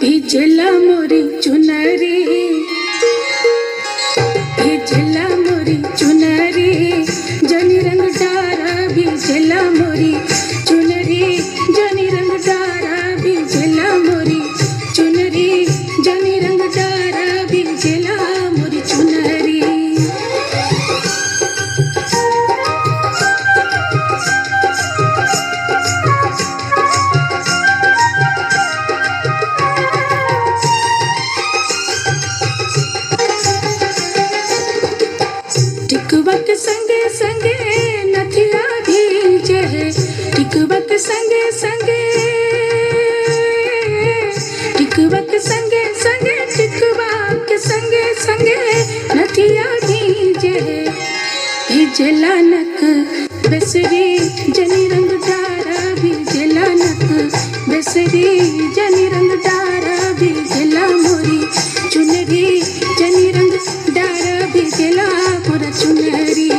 भिजला मोरी चुनरी। भिजला मोरी चुनरी। जनी रंग डारा भिजला मोरी चुनरी। जनी रंग डारा भिजला मोरी चुनरी। जनी रंग डारा भिजला मोरी भिजला नक जनी रंग डारा भिजला नक बेसरी जनी रंग डारा भिजला मोरी, चुनरी जनी रंग डारा भिजला मोरा चुनरी।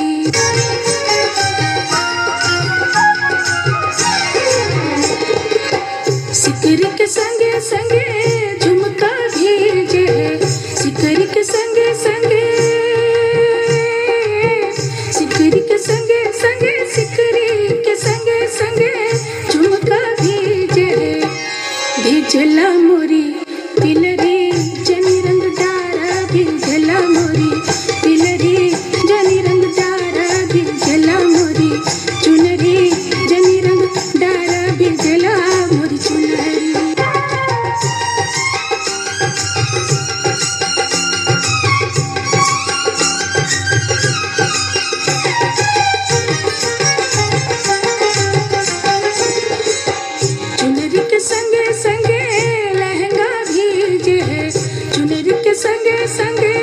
सिकरी के संगे संगे संगे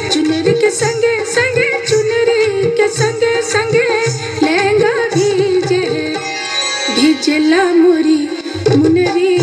संगे चुनरी के संगे संगे, चुनरी के संगे संगे, लहंगा भीजे भीजला मोरी मुनरी